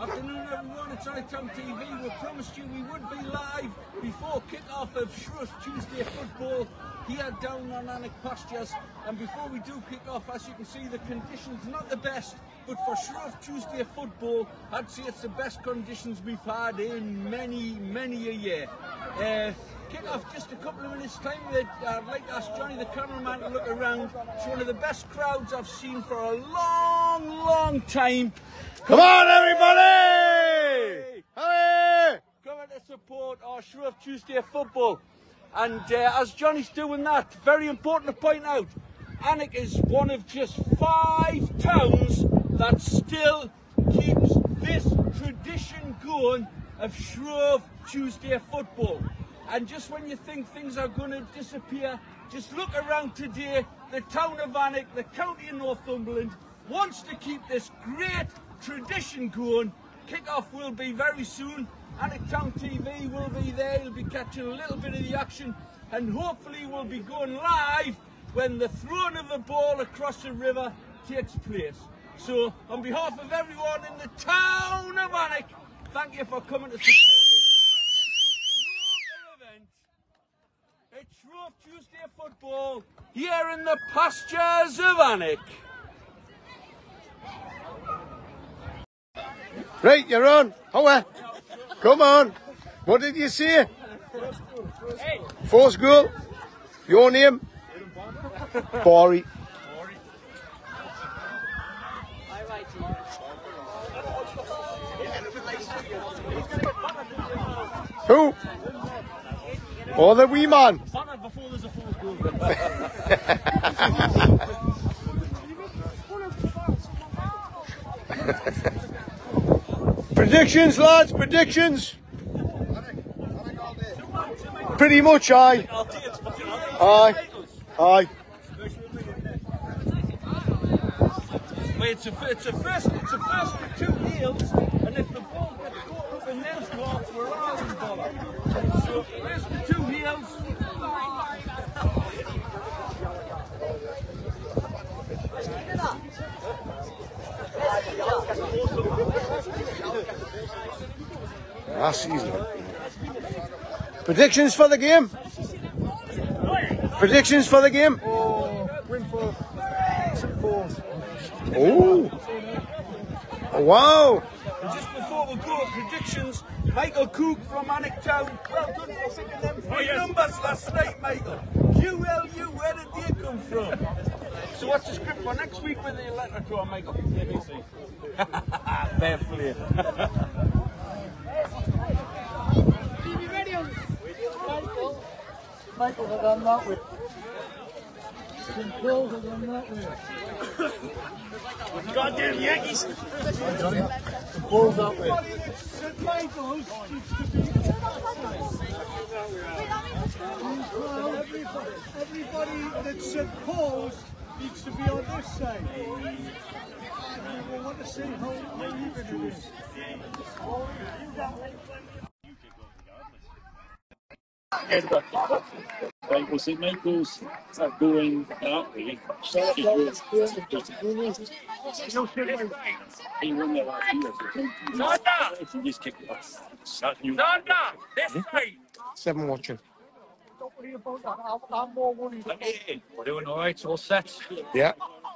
Afternoon, everyone. It's Alnwick Town TV. We promised you we would be live before kick-off of Shrove Tuesday football here down on Alnwick Pastures. And before we do kick off, as you can see, the conditions not the best, but for Shrove Tuesday football, I'd say it's the best conditions we've had in many, many a year. Uh, kick off just a couple of minutes time. I'd like to ask Johnny the cameraman to look around. It's one of the best crowds I've seen for a long, long time. Come on, everybody! Coming to support our Shrove Tuesday football. And uh, as Johnny's doing that, very important to point out, Alnwick is one of just five towns that still keeps this tradition going of Shrove Tuesday football. And just when you think things are going to disappear, just look around today. The town of Alnwick, the county of Northumberland, wants to keep this great tradition going. Kick-off will be very soon. Alnwick Town TV will be there. You'll be catching a little bit of the action. And hopefully we'll be going live when the throwing of the ball across the river takes place. So, on behalf of everyone in the town of Alnwick, thank you for coming to support this event. It's Shrove Tuesday football here in the pastures of Alnwick. Right, you're on. Howe. Come on. What did you say? Four school. Your name? Bori. Who? Oh, the wee man. before there's a full goal. Predictions, lads, predictions. Pretty much, aye. Aye. Aye. Wait, it's a, it's a first, it's a first for two heels, and if the ball gets caught up in those blocks, we're all in bother. So first for two heels. That's easy. Predictions for the game? Predictions for the game? Oh, Win for. Oh. Oh, Wow. And just before we go, predictions. Michael Cook from Alnwick Town. Well done for picking them three oh, numbers last night, Michael. QLU, where did they come from? So what's the script for next week with the letter draw, Michael? ABC. Fair play. Michael had done that with. St. Paul's had done that with. Goddamn Yankees. Paul's that way. St. Michael's needs to be. Well, everybody, everybody that's St. Paul's needs to be on this side. We want to see how, how even it is. Right, well, St Michael's are going that way. He won there last year. so He just kicked it off. That new- Seven watching. Don't worry about that. I'm, I'm more worried Hey, We're doing all right, all set. Yeah.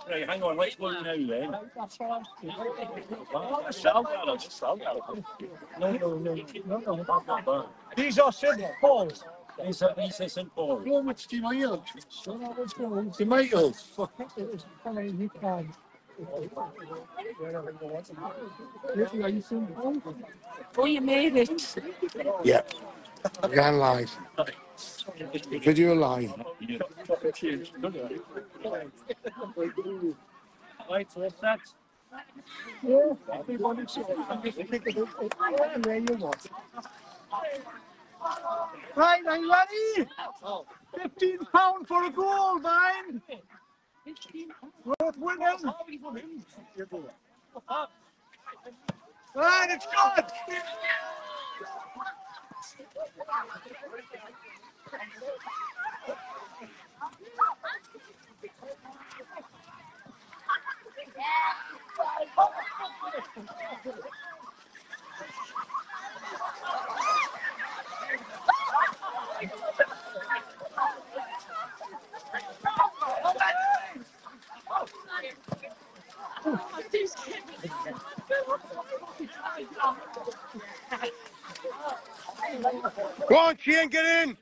Right, hang on, let's go now then. Oh, that's what I'm Shout at us, shout at us. No, no, no, no, no. These are St. Paul's. He's a, he's a St Paul. Go with St. Michael's. So that was going. St. Michael's. It was funny, you can. Are you St. Paul's? Oh, you made it. Yeah. Again live. Video live. Right, are you ready? Fifteen pound for a goal, Vine. Worth winning. Right, it's good. Go on, Chien, get in!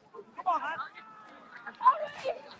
man.